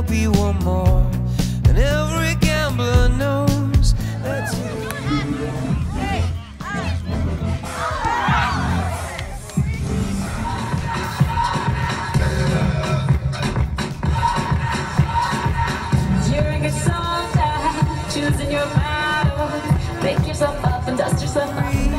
there'll be one more. And every gambler knows that's During a choosing your yourself up and dust yourself would